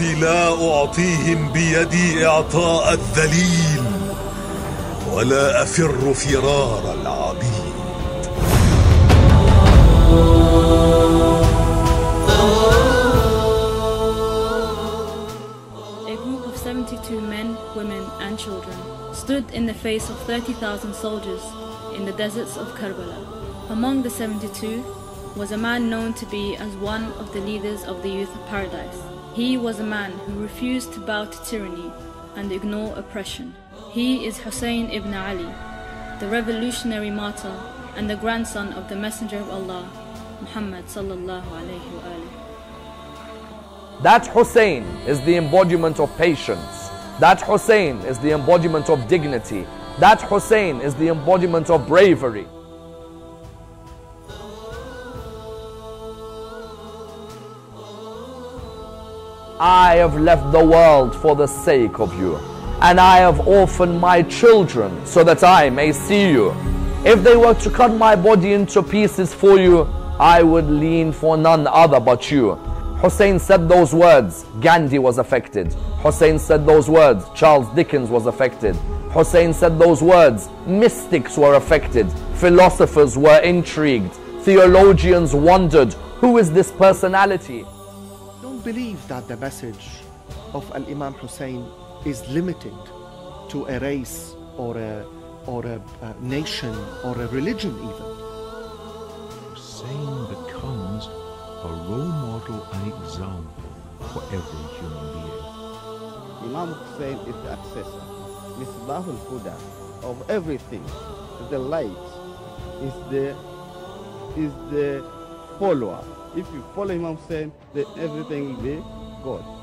إني لا أعطيهم بيدي إعطاء الذليل ولا أفر فرار العبيد A group of 72 men, women, and children stood in the face of 30,000 soldiers in the deserts of Karbala. Among the 72 was a man known to be as one of the leaders of the Youth of Paradise. he was a man who refused to bow to tyranny and ignore oppression. He is Hussein ibn Ali, the revolutionary martyr and the grandson of the Messenger of Allah, Muhammad sallallahu alayhi wa alihi. That Hussein is the embodiment of patience. That Hussein is the embodiment of dignity. That Hussein is the embodiment of bravery. I have left the world for the sake of you, and I have orphaned my children so that I may see you. If they were to cut my body into pieces for you, I would lean for none other but you. Hussein said those words, Gandhi was affected. Hussein said those words, Charles Dickens was affected. Hussein said those words, mystics were affected. Philosophers were intrigued. Theologians wondered, who is this personality? Don't believe that the message of Al Imam Hussein is limited to a race or a, or a, a nation or a religion, even. Hussein becomes a role model and example for every human being. Imam Hussein is the accessor, Misbah al-Huda of everything. The light is the is the follower. If you follow Imam Hussein, then everything will be God.